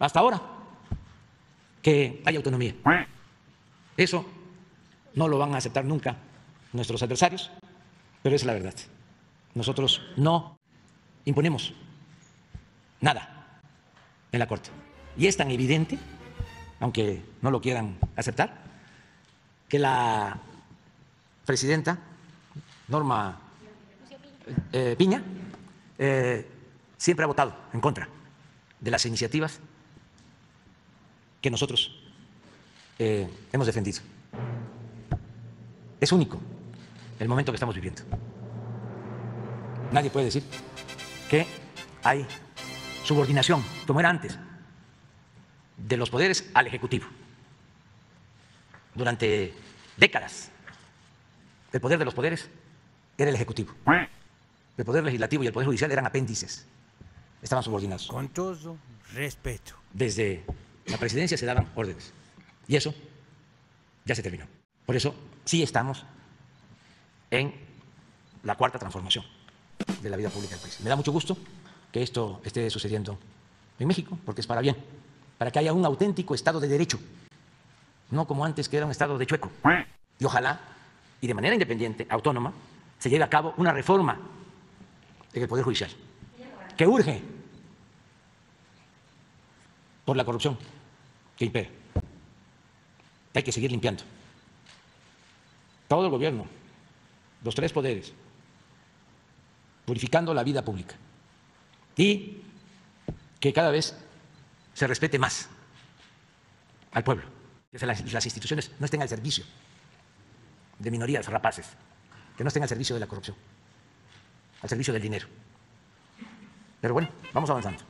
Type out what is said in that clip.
hasta ahora que hay autonomía. Eso no lo van a aceptar nunca nuestros adversarios, pero es la verdad. Nosotros no imponemos nada en la Corte. Y es tan evidente, aunque no lo quieran aceptar, que la presidenta Norma eh, Piña eh, siempre ha votado en contra de las iniciativas que nosotros eh, hemos defendido. Es único el momento que estamos viviendo. Nadie puede decir que hay subordinación, como era antes, de los poderes al Ejecutivo. Durante décadas, el poder de los poderes era el Ejecutivo. El Poder Legislativo y el Poder Judicial eran apéndices, estaban subordinados. Con todo respeto. Desde la presidencia se daban órdenes. Y eso ya se terminó. Por eso sí estamos en la cuarta transformación de la vida pública del país. Me da mucho gusto que esto esté sucediendo en México, porque es para bien, para que haya un auténtico Estado de Derecho, no como antes que era un Estado de chueco. Y ojalá, y de manera independiente, autónoma, se lleve a cabo una reforma en el Poder Judicial, que urge por la corrupción que impera. Hay que seguir limpiando. Todo el gobierno, los tres poderes, purificando la vida pública y que cada vez se respete más al pueblo, que las, las instituciones no estén al servicio de minorías rapaces, que no estén al servicio de la corrupción al servicio del dinero. Pero bueno, vamos avanzando.